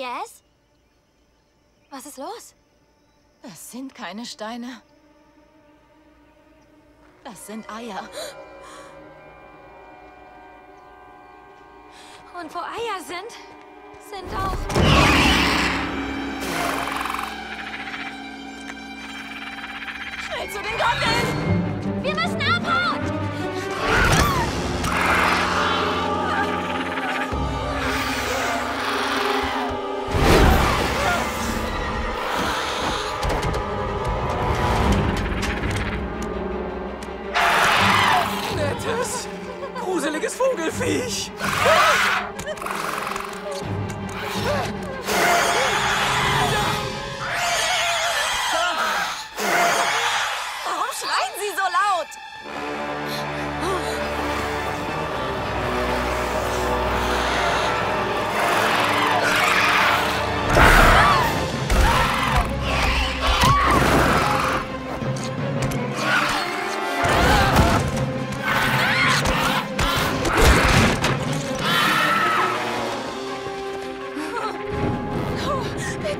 Yes? Was ist los? Das sind keine Steine. Das sind Eier. Und wo Eier sind, sind auch... Nettes, gruseliges Vogelfiech. Warum schreien Sie so laut?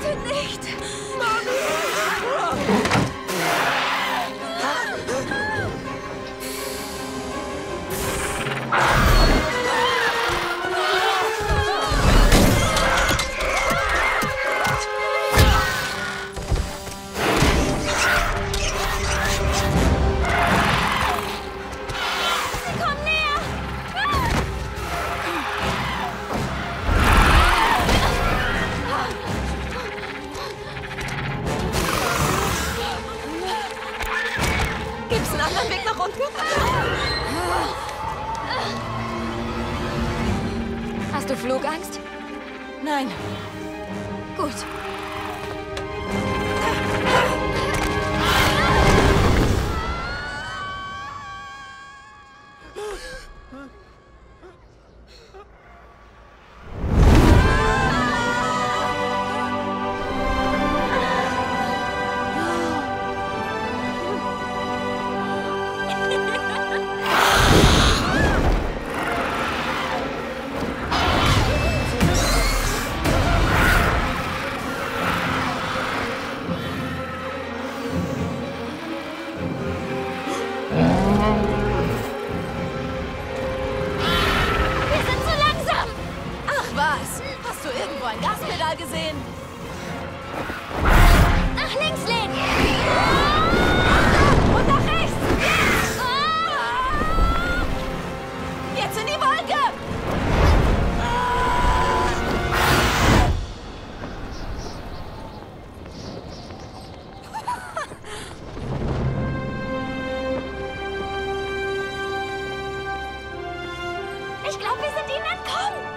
Bitte nicht! Gibt's einen anderen Weg nach unten? Hast du Flugangst? Nein. Gut. Gas. Hast du irgendwo ein Gaspedal gesehen? Nach links, Lin! Ah! Und nach rechts! Ah! Jetzt in die Wolke! Ich glaube, wir sind ihnen entkommen!